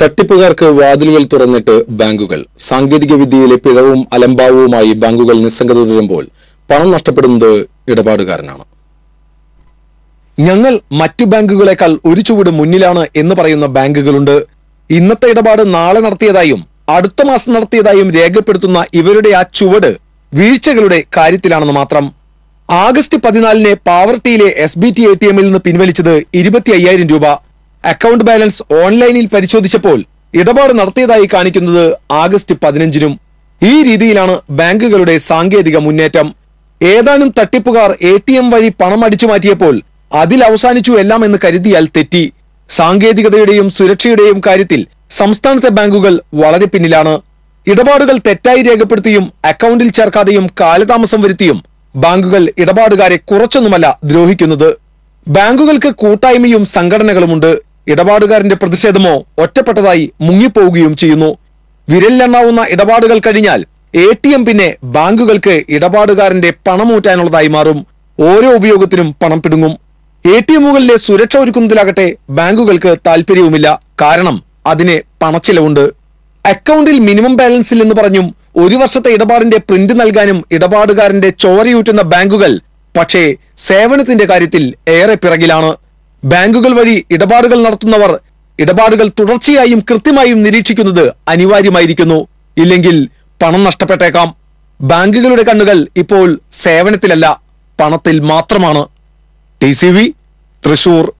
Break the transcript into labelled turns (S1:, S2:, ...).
S1: തട്ടിപ്പുകാർക്ക് വാതിലുകൾ തുറന്നിട്ട് ബാങ്കുകൾ. സാങ്കേതിക വിദ്യയിലെ പിഴവും അലംഭാവവുമായി ബാങ്കുകൾ നിസ്സംഗത തുടരുമ്പോൾ പണം നഷ്ടപ്പെടുന്നത് ഇടപാടുകാരനാണ്. ഞങ്ങൾ മറ്റു ബാങ്കുകളെക്കാൾ ഒരു ചുവട് മുന്നിലാണ് എന്ന് പറയുന്ന ബാങ്കുകളുണ്ട്. ഇന്നത്തെ ഇടപാട് നാളെ നടത്തിയതായും അടുത്ത മാസം നടത്തിയതായും രേഖപ്പെടുത്തുന്ന ഇവരുടെ ആ ചുവട് വീഴ്ചകളുടെ കാര്യത്തിലാണെന്ന് മാത്രം. ആഗസ്റ്റ് പതിനാലിന് പാവർട്ടിയിലെ S B T A T എമ്മിൽ നിന്ന് പിൻവലിച്ചത് ഇരുപത്തി അയ്യായിരം രൂപ. അക്കൗണ്ട് ബാലൻസ് ഓൺലൈനിൽ പരിശോധിച്ചപ്പോൾ ഇടപാട് നടത്തിയതായി കാണിക്കുന്നത് ആഗസ്റ്റ് പതിനഞ്ചിനും ഈ രീതിയിലാണ് ബാങ്കുകളുടെ സാങ്കേതിക മുന്നേറ്റം. ഏതാനും തട്ടിപ്പുകാർ എ ടി എം വഴി പണം അടിച്ചു മാറ്റിയപ്പോൾ അതിൽ അവസാനിച്ചു എല്ലാം എന്ന് കരുതിയാൽ തെറ്റി. സാങ്കേതികതയുടെയും സുരക്ഷയുടെയും കാര്യത്തിൽ സംസ്ഥാനത്തെ ബാങ്കുകൾ വളരെ പിന്നിലാണ്. ഇടപാടുകൾ തെറ്റായി രേഖപ്പെടുത്തിയും അക്കൗണ്ടിൽ ചേർക്കാതെയും കാലതാമസം വരുത്തിയും ബാങ്കുകൾ ഇടപാടുകാരെ കുറച്ചൊന്നുമല്ല ദ്രോഹിക്കുന്നത്. ബാങ്കുകൾക്ക് കൂട്ടായ്മയും സംഘടനകളുമുണ്ട്. ഇടപാടുകാരന്റെ പ്രതിഷേധമോ ഒറ്റപ്പെട്ടതായി മുങ്ങിപ്പോവുകയും ചെയ്യുന്നു. വിരലിലെണ്ണാവുന്ന ഇടപാടുകൾ കഴിഞ്ഞാൽ എ ടി എം പിന്നെ ബാങ്കുകൾക്ക് ഇടപാടുകാരന്റെ പണമൂറ്റാനുള്ളതായി മാറും. ഓരോ ഉപയോഗത്തിനും പണം പിടുങ്ങും. എ ടി എമ്മുകളിലെ സുരക്ഷ ഒരുക്കുന്നതിലാകട്ടെ ബാങ്കുകൾക്ക് താല്പര്യവുമില്ല കാരണം അതിന് പണച്ചിലവുണ്ട്. അക്കൗണ്ടിൽ മിനിമം ബാലൻസിൽ എന്ന് പറഞ്ഞും ഒരു വർഷത്തെ ഇടപാടിന്റെ പ്രിന്റ് നൽകാനും ഇടപാടുകാരന്റെ ചോരയൂറ്റുന്ന ബാങ്കുകൾ പക്ഷേ സേവനത്തിന്റെ കാര്യത്തിൽ ഏറെ പിറകിലാണ്. ബാങ്കുകൾ വഴി ഇടപാടുകൾ നടത്തുന്നവർ ഇടപാടുകൾ തുടർച്ചയായും കൃത്യമായും നിരീക്ഷിക്കുന്നത് അനിവാര്യമായിരിക്കുന്നു. ഇല്ലെങ്കിൽ പണം നഷ്ടപ്പെട്ടേക്കാം. ബാങ്കുകളുടെ കണ്ണുകൾ ഇപ്പോൾ സേവനത്തിലല്ല പണത്തിൽ മാത്രമാണ്. T C V Thrissur.